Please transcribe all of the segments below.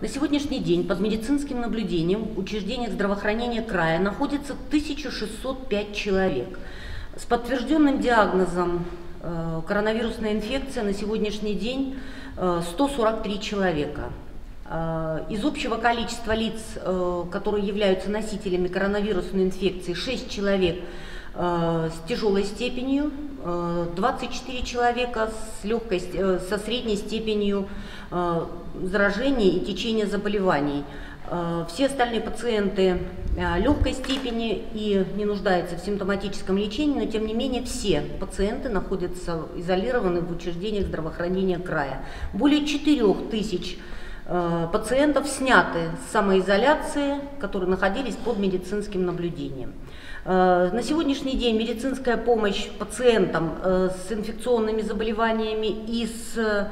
На сегодняшний день под медицинским наблюдением в учреждениях здравоохранения края находится 1605 человек. С подтвержденным диагнозом э, коронавирусная инфекция на сегодняшний день э, 143 человека. Э, из общего количества лиц, э, которые являются носителями коронавирусной инфекции, 6 человек э, с тяжелой степенью, э, 24 человека с легкой, э, со средней степенью э, заражения и течения заболеваний. Э, Все остальные пациенты э, легкой степени и не нуждаются в симптоматическом лечении, но тем не менее все пациенты находятся изолированы в учреждениях здравоохранения края. Более 4 тысяч э, пациентов сняты с самоизоляции, которые находились под медицинским наблюдением. Э, На сегодняшний день медицинская помощь пациентам э, с инфекционными заболеваниями и с э,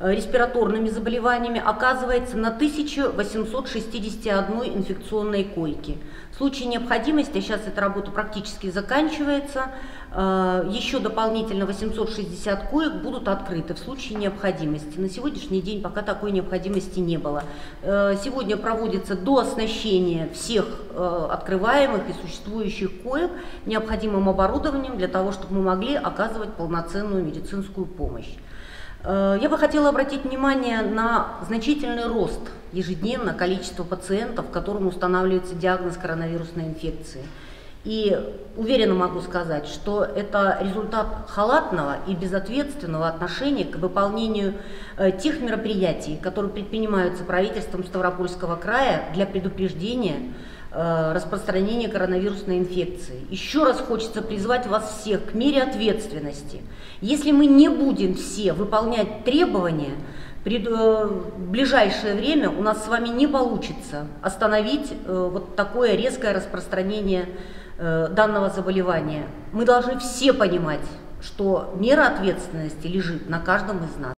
респираторными заболеваниями оказывается на 1861 инфекционной койке. В случае необходимости, а сейчас эта работа практически заканчивается, э, еще дополнительно 860 коек будут открыты в случае необходимости. На сегодняшний день пока такой необходимости не было. Э, Сегодня проводится дооснащение всех э, открываемых и существующих коек необходимым оборудованием для того, чтобы мы могли оказывать полноценную медицинскую помощь. Э, Я бы хотела обратить внимание на значительный рост ежедневно количества пациентов, которым устанавливается диагноз коронавирусной инфекции. И уверенно могу сказать, что это результат халатного и безответственного отношения к выполнению э, тех мероприятий, которые предпринимаются правительством Ставропольского края для предупреждения распространения коронавирусной инфекции. Еще раз хочется призвать вас всех к мере ответственности. Если мы не будем все выполнять требования, э, в ближайшее время у нас с вами не получится остановить э, вот такое резкое распространение э, данного заболевания. Мы должны все понимать, что мера ответственности лежит на каждом из нас.